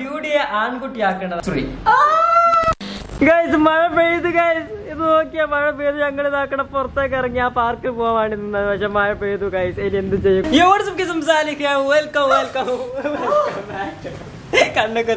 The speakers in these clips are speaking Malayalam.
ഡ്യൂട്ടിയെ ആൺകുട്ടിയാക്കേണ്ടത് സോറി ഗൈസ് മഴ പെയ്ത് ഗൈസ് ഇത് നോക്കിയാ മഴ പെയ്ത് ഞങ്ങൾ ഇതാക്കണ പുറത്തേക്ക് ഇറങ്ങി ആ പാർക്കിൽ പോകാൻ വേണ്ടി നിന്നത്. പക്ഷെ മഴ പെയ്തു ഗൈസ് ഇനി എന്ത് ചെയ്യും? സംസാരിക്കാം. വെൽക്കം വെൽക്കം കണ്ണൊക്കെ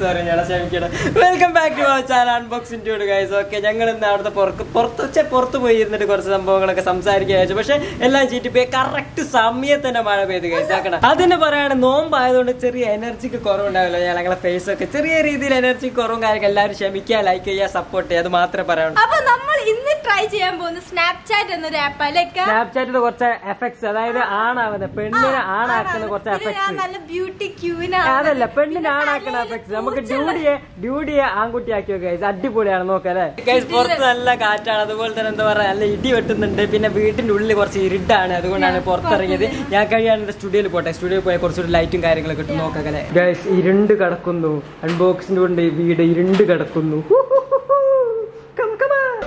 സോറി ഞാൻ ക്ഷമിക്കണം. Welcome back to our channel unboxing dude guys okay ഞങ്ങൾ ഇന്ന് അവിടുത്തെ പുറത്ത് പുറത്ത് വെച്ചാൽ പുറത്ത് പോയി ഇരുന്നിട്ട് കുറച്ച് സംഭവങ്ങളൊക്കെ സംസാരിക്കുക പക്ഷെ എല്ലാം ചീറ്റി പോയി കറക്റ്റ് സമയത്ത് തന്നെ മഴ പെയ്ത് ഗൈസ് ആക്കണം അതിന് പറയാണ് നോമ്പായതുകൊണ്ട് ചെറിയ എനർജിക്ക് കുറവുണ്ടാവില്ല. ഞങ്ങളെ ഫേസ് ഒക്കെ ചെറിയ രീതിയിൽ എനർജി കുറവും കാര്യങ്ങൾ എല്ലാവരും ക്ഷമിക്കുക ലൈക്ക് ചെയ്യുക സപ്പോർട്ട് ചെയ്യുക. അത് മാത്രമേ പറയാനുള്ളൂ. അപ്പൊ നമ്മൾ ഇന്ന് ട്രൈ ചെയ്യാൻ പോകുന്ന സ്നാപ്ചാറ്റ് എന്നൊരു ആപ്പ് അല്ലേക്ക സ്നാപ്ചാറ്റിൽ കുറച്ച് എഫക്ട്സ് അതായത് ആണാവുന്നത് പെണ്ണിനെ ആണാക്കുന്ന കുറച്ച് എഫക്ട്സ് നല്ല ബ്യൂട്ടി ക്യൂന അതല്ല പെണ്ണിനെ ആണാക്കണ നമുക്ക് ഡ്യൂഡിയെ ഡ്യൂഡിയെ ആൺകുട്ടിയാക്കി വെക്കുക അടിപൊളിയാണ് നോക്കല്ലേ അല്ലേ? ഗൈസ് പുറത്ത് നല്ല കാറ്റാണ്. അതുപോലെ തന്നെ എന്താ പറയാ നല്ല ഇടി വെട്ടുന്നുണ്ട്. പിന്നെ വീട്ടിന്റെ ഉള്ളിൽ കുറച്ച് ഇരുട്ടാണ്. അതുകൊണ്ടാണ് പുറത്തിറങ്ങിയത്. ഞാൻ കഴിയാണ് സ്റ്റുഡിയോയിൽ പോട്ടെ. സ്റ്റുഡിയോയിൽ പോയ കുറച്ചുകൂടി ലൈറ്റും കാര്യങ്ങളൊക്കെ ഇട്ട് നോക്കാം അല്ലേ? ഗൈസ് ഇരുണ്ട് കിടക്കുന്നു. അൺബോക്സിന്റെ കൊണ്ട് വീട് ഇരുണ്ട് കിടക്കുന്നു.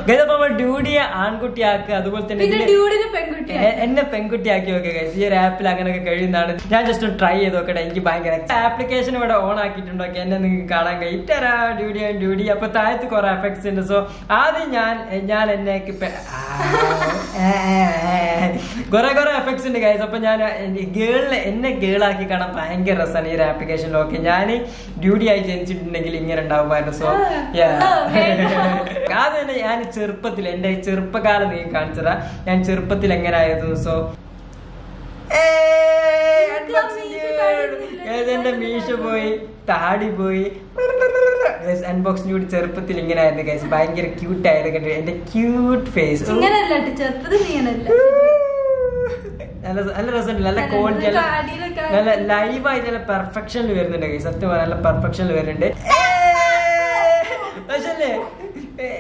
ഗൈസ് അപ്പൊ ഡ്യൂഡിയെ ആൺകുട്ടിയാക്കുക അതുപോലെ തന്നെ എന്നെ പെൺകുട്ടിയാക്കി നോക്കുക ഗൈസ് ഈ ഒരു ആപ്പിൽ അങ്ങനെയൊക്കെ കഴിയുന്നതാണ്. ഞാൻ ജസ്റ്റ് ഒന്ന് ട്രൈ ചെയ്ത് നോക്കട്ടെ എനിക്ക് ഭയങ്കര ആപ്ലിക്കേഷൻ ഇവിടെ ഓൺ ആക്കിയിട്ടുണ്ടോ എന്നെ നിങ്ങൾക്ക് കാണാൻ കഴിയും. ഇറ്റരാ ഡ്യൂഡി ഡ്യൂഡി. അപ്പൊ താഴത്ത് കുറെ എഫക്ട്സ് ഉണ്ട്. സോ ആദ്യം ഞാൻ ഞാൻ എന്നെ കുറെ കുറെ എഫക്ട്സ് ഉണ്ട് ഗൈസ് അപ്പൊ ഞാൻ ഗേളിനെ എന്നെ ഗേൾ ആക്കി കാണാൻ ഭയങ്കര രസമാണ് ഈ ഒരു ആപ്ലിക്കേഷനിലൊക്കെ ഞാൻ ഡ്യൂട്ടി ആയി ജനിച്ചിട്ടുണ്ടെങ്കിൽ ഇങ്ങനെ ഉണ്ടാവുമായിരുന്നു സോ അത് തന്നെ ഞാൻ ചെറുപ്പത്തിൽ എന്റെ ചെറുപ്പകാലം നീ കാണിച്ചതാ. ഞാൻ ചെറുപ്പത്തിൽ എങ്ങനെ ആയിരുന്നു സോ എന്റെ മീശ പോയി. താടി പോയി. അൺബോക്സ് കൂടി ചെറുപ്പത്തിൽ ഇങ്ങനെ ആയിരുന്നു ഗൈസ് ഭയങ്കര ക്യൂട്ട് ആയിരുന്നു കണ്ടു എന്റെ ക്യൂട്ട് ഫേസ് ഇങ്ങനെ ചെറുപ്പത്തിൽ നീങ്ങനല്ല നല്ല നല്ല രസമുണ്ട്. നല്ല ക്വാളിറ്റി നല്ല ലൈവായിട്ട് നല്ല പെർഫെക്ഷനിൽ വരുന്നുണ്ട്. സത്യം പറയാം നല്ല പെർഫെക്ഷനിൽ വരുന്നുണ്ട്. പക്ഷല്ലേ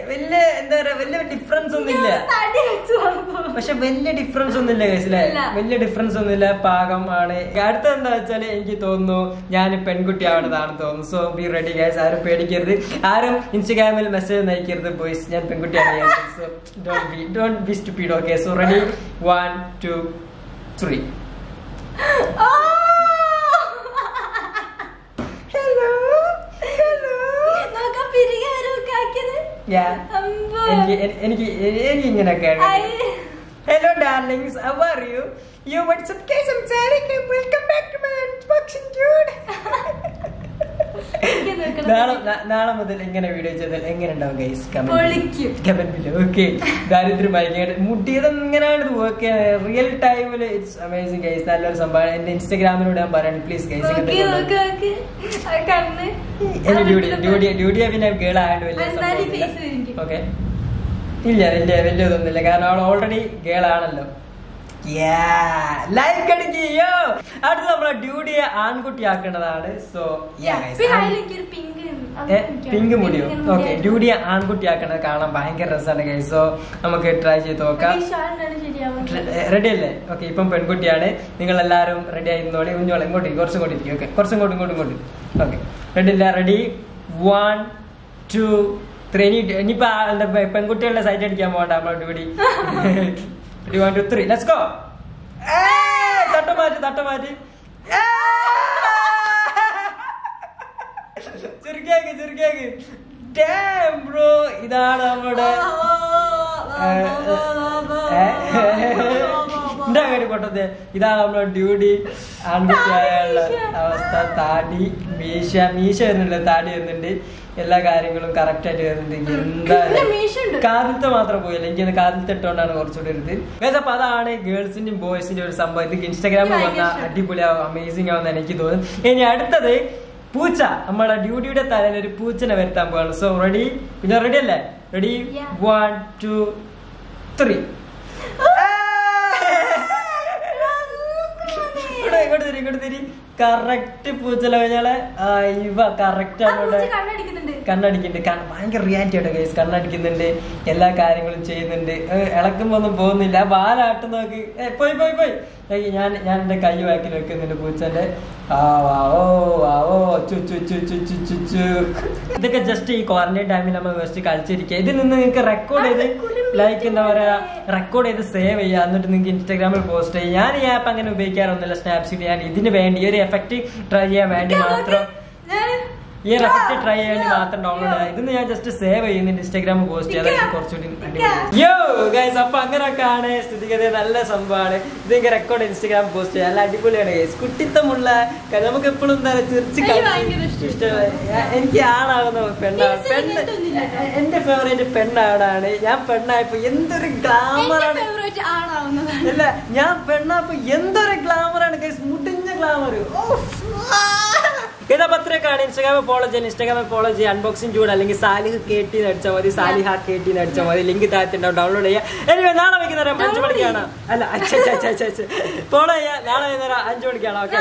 വലിയ എന്താ പറയാ വലിയ ഡിഫറൻസ് ഒന്നും ഇല്ല തടി വെച്ച് വന്നു. പക്ഷെ വലിയ ഡിഫറൻസ് ഒന്നുമില്ല കേസിലെ വലിയ ഡിഫറൻസ് ഒന്നുമില്ല. പാകം ആണ്. അടുത്ത എന്താ വെച്ചാൽ എനിക്ക് തോന്നുന്നു ഞാൻ പെൺകുട്ടി ആവണതാണെന്ന് തോന്നുന്നു. സോ ബി റെഡി ഗൈസ് ആരും പേടിക്കരുത്. ആരും ഇൻസ്റ്റഗ്രാമിൽ മെസ്സേജ് നയിക്കരുത് ബോയ്സ് ഞാൻ പെൺകുട്ടിയാണ് so don't be don't be stupid okay so ready one two three ആ! നോക്കാം, പിരികെ വരവൊക്കെ ആക്കിയത്. അമ്പോ. എനിക്ക് എനിക്ക് എനിക്ക് ഇങ്ങനെയൊക്കെയാണ് hello darlings how are you you WhatsApp കേ സംസാരിക്കും welcome back to my unboxing dude എനിക്ക് നോക്കണം. നാളെ നാളെ മുതൽ എങ്ങനെ വീഡിയോ ചെയ്താൽ എങ്ങനെ ഉണ്ടാവും ഗൈസ് കമന്റ് ഓക്കെ ദാരിദ്ര്യം ഭയങ്കര മുട്ടിയത് എങ്ങനെയാണ് ഓക്കെ റിയൽ ടൈമിൽ ഇറ്റ്സ് അമേസിംഗ് ഗൈസ് നല്ലൊരു സംഭവം എന്റെ ഇൻസ്റ്റാഗ്രാമിലൂടെ ഞാൻ പറയണം പ്ലീസ് ഗൈസ്. എന്റെ ഡ്യൂട്ടി ഡ്യൂട്ടി ഡ്യൂട്ടി പിന്നെ ഗേൾ ആയതുകൊണ്ട് വലിയ. ഓക്കെ ഇല്ല വലിയ വലിയ ഇതൊന്നുമില്ല. കാരണം അവൾ ഓൾറെഡി ഗേൾ ആണല്ലോ. ലൈക്ക് അടുത്ത് നമ്മളെ ഡ്യൂട്ടിയെ ആൺകുട്ടിയാക്കേണ്ടതാണ്. സോ പിങ്ക് മുടിയോ? ഓക്കെ ഡ്യൂഡിയെ ഡ്യൂട്ടിയെ ആൺകുട്ടിയാക്കണത് കാണാൻ ഭയങ്കര രസമാണ് ഗൈസ് സോ നമുക്ക് ട്രൈ ചെയ്ത് നോക്കാം. റെഡി അല്ലേ? ഓക്കെ ഇപ്പം പെൺകുട്ടിയാണ്. നിങ്ങൾ എല്ലാവരും റെഡി ആയിരുന്നോളി. കുഞ്ഞോളെ ഇങ്ങോട്ട് കുറച്ചും കൂടി ഇരിക്കും ഓക്കെ കുറച്ചും കൂടി ഇങ്ങോട്ടും ഇങ്ങോട്ട് ഓക്കെ റെഡി അല്ല? റെഡി വൺ ടു ത്രീ ഇനി ഇനിയിപ്പോ പെൺകുട്ടികളുടെ സൈറ്റ് അടിക്കാൻ പോകണ്ട നമ്മളെ duty ready one two three let's go തട്ട മാറ്റി തട്ട മാറ്റി ചെറുക്കേക്ക് ചെറുക്കേക്ക് ബ്രോ ഇതാണ് നമ്മുടെ എന്താ കാര്യം പൊട്ടത്തെ ഇതാണ് നമ്മുടെ ഡ്യൂട്ടി ആൺകുട്ടിയായുള്ള അവസ്ഥ താടി മീശ മീശ വരുന്നുണ്ട്. താടി വരുന്നുണ്ട്. എല്ലാ കാര്യങ്ങളും കറക്റ്റ് ആയിട്ട് വരുന്നുണ്ട്. എന്താ. കാതിലത്തെ മാത്രം പോയില്ല. എനിക്ക് കാതിലത്തെ ഇട്ടുകൊണ്ടാണ് കുറച്ചുകൂടി ഇത് Guys, അപ്പൊ അതാണ് ഗേൾസിന്റെയും ബോയ്സിന്റെയും ഒരു സംഭവം. ഇത് ഇൻസ്റ്റാഗ്രാമിൽ വന്ന അടിപൊളി അടിപൊളിയാവും അമേസിംഗ് ആവുന്ന എനിക്ക് തോന്നുന്നു. ഇനി അടുത്തത് പൂച്ച. നമ്മളെ ഡ്യൂട്ടിയുടെ തലയിൽ ഒരു പൂച്ചനെ വരുത്താൻ പോവാണ്. സോ റെഡി പിന്നെ റെഡി അല്ലേ? റെഡി വൺ ടു ത്രീ ഇങ്ങോട്ട് തിരി. കറക്റ്റ് പൂച്ചല കഴിഞ്ഞാൽ ഇവ കറക്റ്റ് പൂച്ച കണ്ണടിക്കുന്നുണ്ട്. കാരണം ഭയങ്കര റിയാലിറ്റി ആയിട്ട് ഗൈസ് കണ്ണടിക്കുന്നുണ്ട്. എല്ലാ കാര്യങ്ങളും ചെയ്യുന്നുണ്ട്. ഇളക്കുമ്പോ ഒന്നും പോകുന്നില്ല. ബാലാട്ട് നോക്ക്. പോയി പോയി പോയി. ഞാൻ ഞാൻ എന്റെ കൈ വാക്കിൽ വെക്കുന്നുണ്ട് പൂച്ചന്റെ ഇതൊക്കെ ജസ്റ്റ് ഈ ക്വാറന്റൈൻ ടൈമിൽ നമ്മൾ ജസ്റ്റ് കളിച്ചിരിക്കുക. ഇതിൽ നിന്ന് നിങ്ങൾക്ക് റെക്കോർഡ് ചെയ്ത് ലൈക്ക് എന്താ പറയാ റെക്കോർഡ് ചെയ്ത് സേവ് ചെയ്യുക. എന്നിട്ട് നിങ്ങൾക്ക് ഇൻസ്റ്റാഗ്രാമിൽ പോസ്റ്റ് ചെയ്യാം. ഞാൻ ഈ ആപ്പ് അങ്ങനെ ഉപയോഗിക്കാറൊന്നുമില്ല. സ്നാപ്സീറ്റ് ഞാൻ ഇതിന് വേണ്ടി ഒരു എഫക്റ്റ് ട്രൈ ചെയ്യാൻ വേണ്ടി മാത്രം ഈ റെസിപ്റ്റ് ട്രൈ ചെയ്യാൻ മാത്രം ഡൗൺലോഡ് ആയി ഇന്ന് ഞാൻ ജസ്റ്റ് സേവ് ചെയ്യുന്നുണ്ട് ഇൻസ്റ്റാഗ്രാമിൽ പോസ്റ്റ് ചെയ്യാൻ കുറച്ചുകൂടി യോ ഗൈസ് അപ്പൊ അങ്ങനെയൊക്കെയാണ് സ്ഥിതിഗതി. നല്ല സംഭവമാണ്. ഇത് ഇങ്ങനെ റെക്കോർഡ് ഇൻസ്റ്റാഗ്രാം പോസ്റ്റ് ചെയ്യാം. നല്ല അടിപൊളിയാണ് ഗൈസ് കുട്ടിത്തമുള്ള നമുക്ക് എപ്പോഴും എന്താ ചിരിച്ച് എനിക്ക് ആളാകുന്ന പെണ്ണാണ് പെണ്ണ്. എന്റെ ഫേവറേറ്റ് പെണ്ണാടാണ് ഞാൻ പെണ്ണായപ്പോ എന്തൊരു ഗ്ലാമറാണ് അല്ല ഞാൻ പെണ്ണായപ്പോ എന്തൊരു ഗ്ലാമറാണ് ഗൈസ് മുടിഞ്ഞ ഗ്ലാമർ ഇതാ പത്രക്കാണ് ഇൻസ്റ്റാഗ്രാമിൽ ഫോളോ ചെയ്യാൻ ഇൻസ്റ്റാഗ്രാമിൽ ഫോളോ ചെയ്യുക അൺബോക്സിംഗ് ചൂട് അല്ലെങ്കിൽ സാലിഹ് കേട്ടി അടിച്ചാൽ മതി സാലിഹ കേട്ടി അടിച്ചാൽ മതി ലിങ്ക് താഴത്തുണ്ടാവും ഡൗൺലോഡ് ചെയ്യുക. എനിവേ നാളെ വൈകുന്നേരം അഞ്ചു മണിക്കാണ്. അല്ല ഫോളോ ചെയ്യുക നാളെ വൈകുന്നേരം അഞ്ചു മണിക്കാണ് ഓക്കെ